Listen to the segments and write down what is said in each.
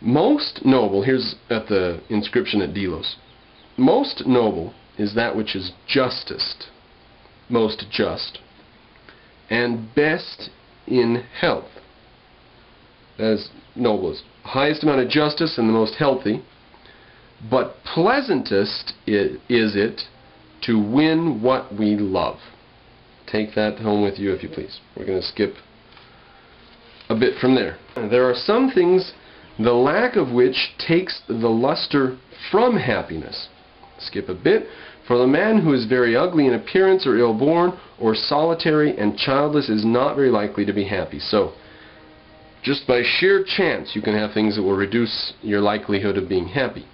Most noble, here's at the inscription at Delos. Most noble is that which is justest, most just, and best in health. That is noblest. Highest amount of justice and the most healthy. But pleasantest is it to win what we love. Take that home with you if you please. We're going to skip a bit from there. There are some things the lack of which takes the luster from happiness. Skip a bit. For the man who is very ugly in appearance or ill-born or solitary and childless is not very likely to be happy. So, just by sheer chance you can have things that will reduce your likelihood of being happy.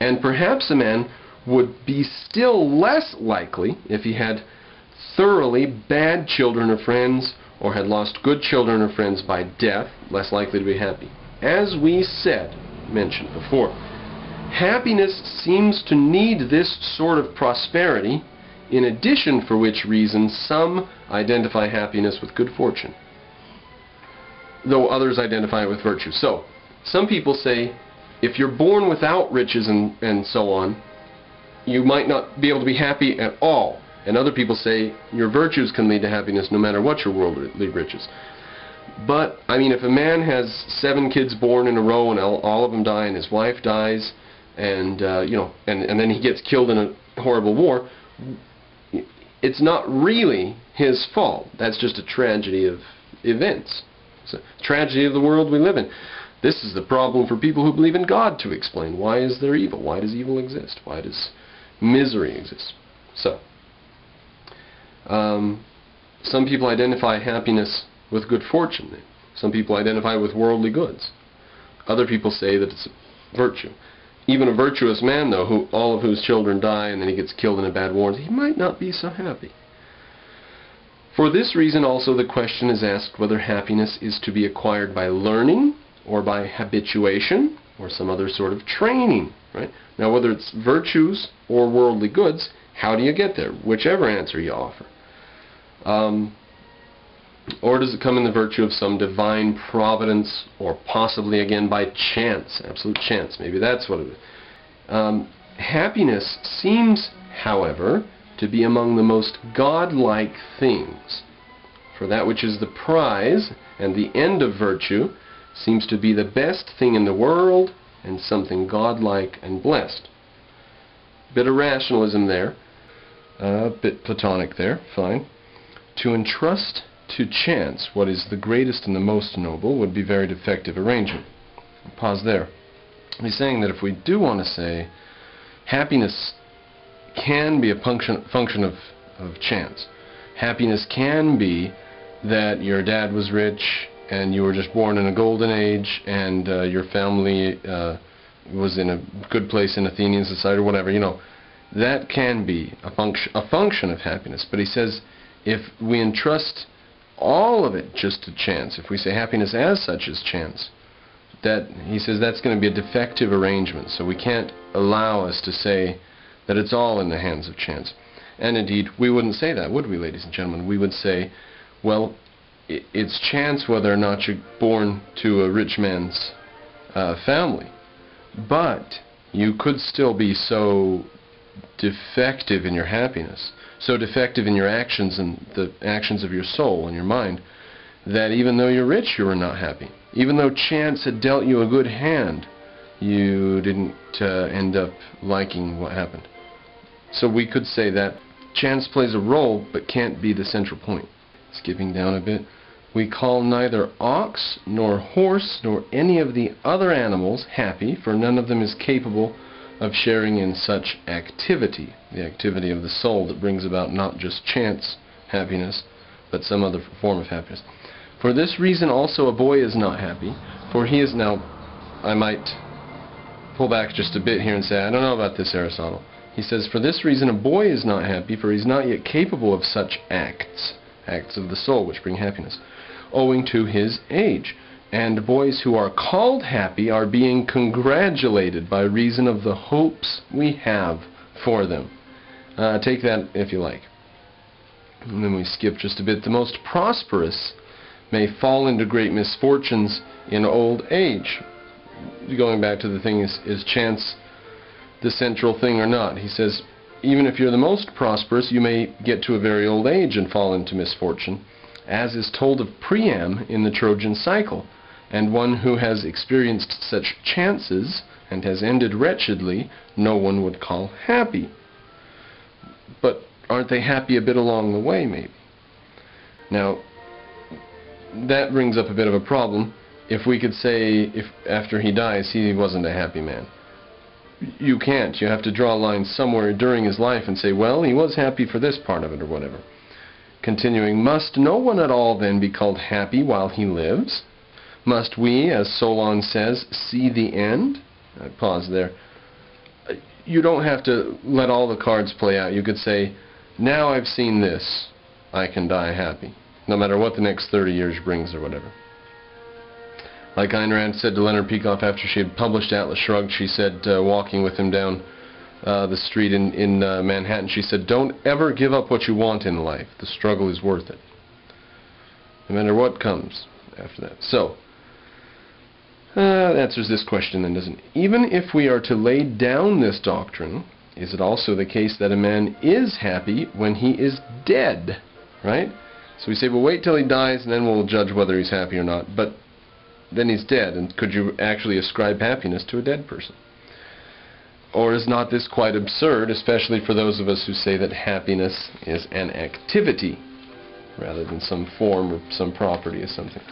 And perhaps a man would be still less likely if he had thoroughly bad children or friends or had lost good children or friends by death, less likely to be happy. As we said, mentioned before, happiness seems to need this sort of prosperity, in addition for which reason some identify happiness with good fortune, though others identify it with virtue. So, some people say, if you're born without riches and, and so on, you might not be able to be happy at all. And other people say your virtues can lead to happiness no matter what your worldly riches. But, I mean, if a man has seven kids born in a row and all, of them die and his wife dies, and, uh, you know, and, and then he gets killed in a horrible war, it's not really his fault. That's just a tragedy of events. It's a tragedy of the world we live in. This is the problem for people who believe in God to explain. Why is there evil? Why does evil exist? Why does misery exist? So, um, some people identify happiness with good fortune. Some people identify with worldly goods. Other people say that it's virtue. Even a virtuous man, though, who all of whose children die and then he gets killed in a bad war, he might not be so happy. For this reason also the question is asked whether happiness is to be acquired by learning or by habituation or some other sort of training. Right? Now whether it's virtues or worldly goods, how do you get there? Whichever answer you offer. Um, or does it come in the virtue of some divine providence, or possibly again by chance, absolute chance? Maybe that's what it is. Um, happiness seems, however, to be among the most godlike things. For that which is the prize and the end of virtue seems to be the best thing in the world and something godlike and blessed. Bit of rationalism there, a uh, bit Platonic there, fine. To entrust to chance what is the greatest and the most noble would be very defective arrangement. Pause there. He's saying that if we do want to say happiness can be a function, function of, of chance, happiness can be that your dad was rich and you were just born in a golden age and uh, your family uh, was in a good place in Athenian society or whatever, you know, that can be a, function, a function of happiness. But he says if we entrust all of it just to chance, if we say happiness as such is chance, that he says that's going to be a defective arrangement. So we can't allow us to say that it's all in the hands of chance. And indeed, we wouldn't say that, would we, ladies and gentlemen? We would say, well, it's chance whether or not you're born to a rich man's uh, family. But you could still be so defective in your happiness, so defective in your actions and the actions of your soul and your mind, that even though you're rich, you are not happy. Even though chance had dealt you a good hand, you didn't uh, end up liking what happened. So we could say that chance plays a role, but can't be the central point. Skipping down a bit, we call neither ox, nor horse, nor any of the other animals happy, for none of them is capable of sharing in such activity, the activity of the soul that brings about not just chance happiness, but some other form of happiness. For this reason also a boy is not happy, for he is now, I might pull back just a bit here and say, I don't know about this, Aristotle. He says, For this reason a boy is not happy, for he is not yet capable of such acts, acts of the soul which bring happiness, owing to his age and boys who are called happy are being congratulated by reason of the hopes we have for them. Uh, take that if you like. And then we skip just a bit. The most prosperous may fall into great misfortunes in old age. Going back to the thing, is, is chance the central thing or not? He says, even if you're the most prosperous, you may get to a very old age and fall into misfortune, as is told of Priam in the Trojan cycle, and one who has experienced such chances and has ended wretchedly, no one would call happy. But aren't they happy a bit along the way, maybe? Now, that brings up a bit of a problem. If we could say, if after he dies, he wasn't a happy man. You can't. You have to draw a line somewhere during his life and say, well, he was happy for this part of it or whatever. Continuing, must no one at all then be called happy while he lives? Must we, as Solon says, see the end? I pause there. You don't have to let all the cards play out. You could say, now I've seen this, I can die happy, no matter what the next 30 years brings or whatever. Like Ayn Rand said to Leonard Peikoff after she had published Atlas Shrugged, she said, uh, walking with him down uh, the street in, in uh, Manhattan, she said, don't ever give up what you want in life. The struggle is worth it. No matter what comes after that. So, uh, answers this question then, doesn't it? Even if we are to lay down this doctrine, is it also the case that a man is happy when he is dead? Right? So we say, well, wait till he dies and then we'll judge whether he's happy or not. But then he's dead, and could you actually ascribe happiness to a dead person? Or is not this quite absurd, especially for those of us who say that happiness is an activity rather than some form or some property or something?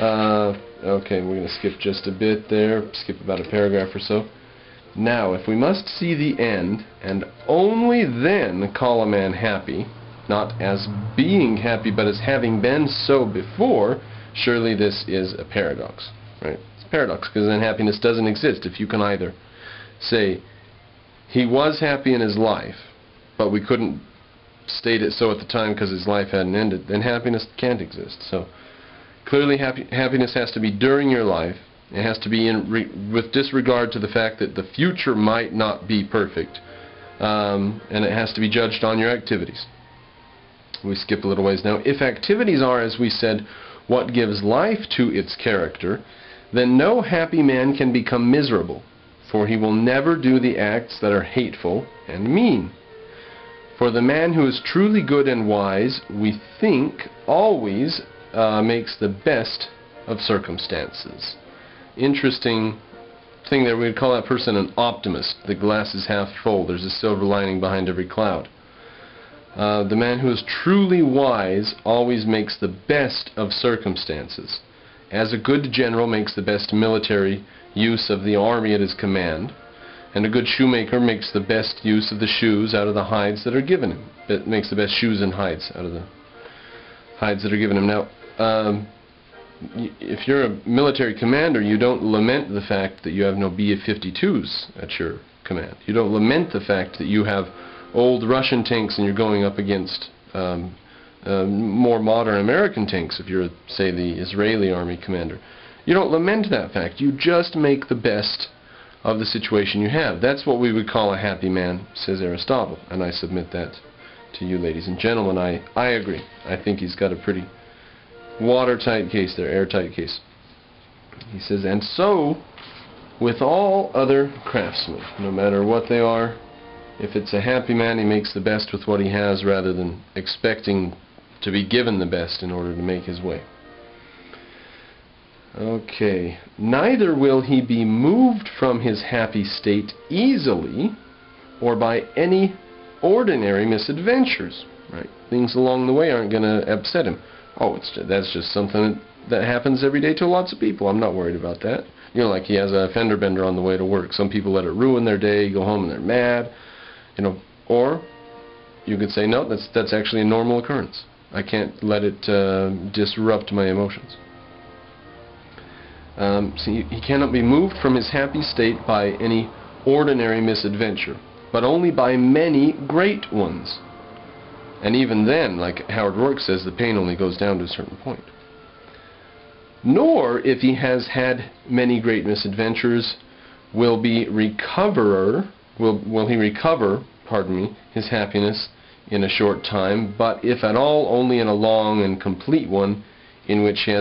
Uh, okay, we're going to skip just a bit there, skip about a paragraph or so. Now, if we must see the end, and only then call a man happy, not as being happy, but as having been so before, surely this is a paradox. Right? It's a paradox, because then happiness doesn't exist if you can either say, he was happy in his life, but we couldn't state it so at the time because his life hadn't ended, then happiness can't exist. So clearly happy, happiness has to be during your life. It has to be in with disregard to the fact that the future might not be perfect. Um, and it has to be judged on your activities. We skip a little ways now. If activities are, as we said, what gives life to its character, then no happy man can become miserable, for he will never do the acts that are hateful and mean. For the man who is truly good and wise, we think, always uh, makes the best of circumstances. Interesting thing there, we'd call that person an optimist. The glass is half full, there's a silver lining behind every cloud. Uh, the man who is truly wise always makes the best of circumstances. As a good general makes the best military use of the army at his command, and a good shoemaker makes the best use of the shoes out of the hides that are given him. It makes the best shoes and hides out of the hides that are given him. Now, um, if you're a military commander, you don't lament the fact that you have no B-52s at your command. You don't lament the fact that you have old Russian tanks and you're going up against um, uh, more modern American tanks if you're, say, the Israeli army commander. You don't lament that fact. You just make the best of the situation you have. That's what we would call a happy man, says Aristotle. And I submit that to you, ladies and gentlemen. I, I agree. I think he's got a pretty watertight case their airtight case. He says, and so with all other craftsmen, no matter what they are, if it's a happy man, he makes the best with what he has rather than expecting to be given the best in order to make his way. Okay. Neither will he be moved from his happy state easily or by any ordinary misadventures. Right? Things along the way aren't going to upset him. Oh, it's that's just something that happens every day to lots of people. I'm not worried about that. You know, like he has a fender bender on the way to work. Some people let it ruin their day, go home and they're mad. You know, or you could say, no, that's, that's actually a normal occurrence. I can't let it uh, disrupt my emotions. Um, see, he cannot be moved from his happy state by any ordinary misadventure, but only by many great ones. And even then, like Howard Roark says, the pain only goes down to a certain point. Nor, if he has had many great misadventures, will be recoverer will, will he recover, pardon me, his happiness in a short time, but if at all, only in a long and complete one, in which he has